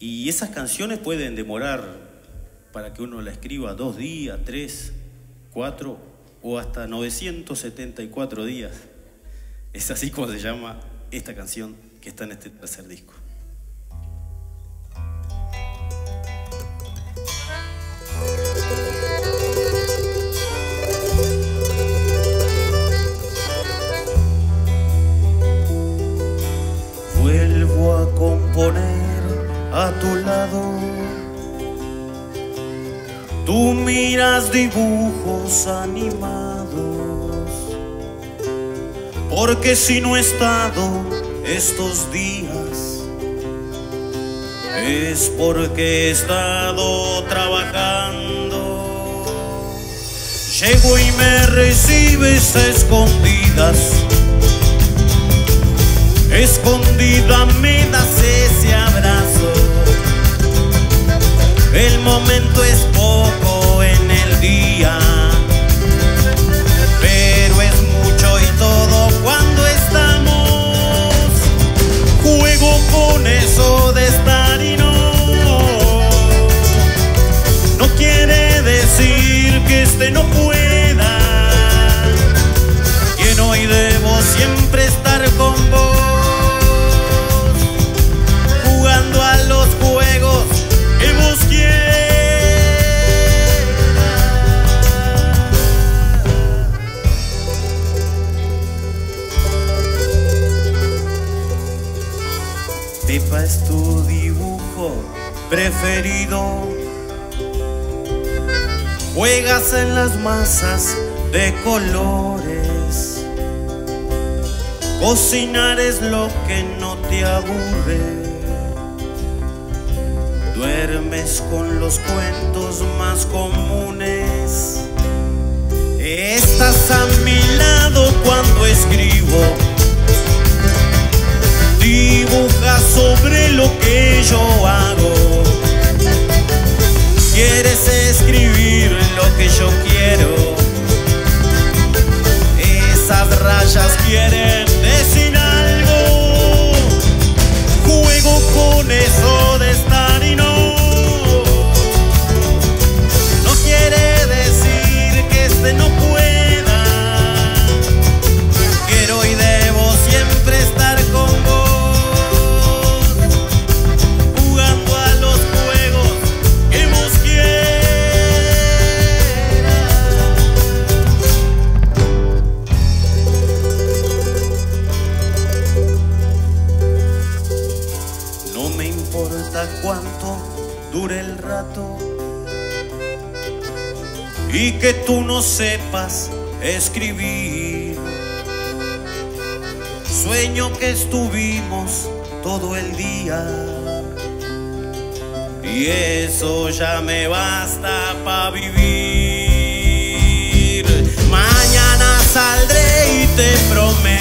Y esas canciones pueden demorar para que uno la escriba dos días, tres, cuatro o hasta 974 días. Es así como se llama esta canción que está en este tercer disco. Tú miras dibujos animados. Porque si no he estado estos días, es porque he estado trabajando. Llego y me recibes a escondidas. Escondida me das ese abrazo. El momento es poco en el día, Pepa es tu dibujo preferido. Juegas en las masas de colores. Cocinar es lo que no te aburre. Duermes con los cuentos más comunes. Estás a mi lado cuando escribo. Dibujas sobre lo que yo hago. Quieres escribir lo que yo quiero. Esas rayas quieren el rato y que tú no sepas escribir. Sueño que estuvimos todo el día y eso ya me basta para vivir. Mañana saldré y te prometo